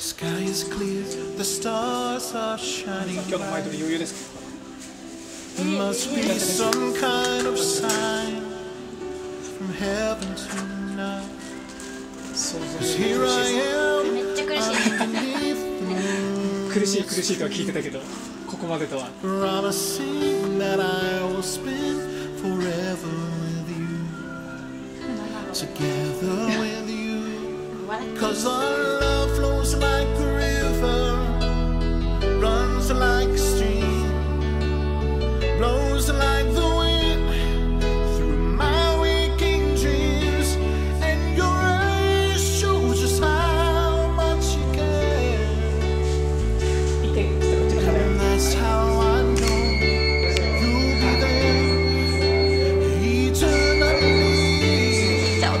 The sky is clear, the stars are shining. 今日の前撮り余裕ですか It must be some kind of sign from heaven tonight. 想像 Cause して here 苦し I いです am めっちゃ苦しい beneath the moon, 苦しい苦しいとは聞いてたけどここまでとは promising that I will spend forever with you, together with you. 笑って Cause our eternally. じゃあお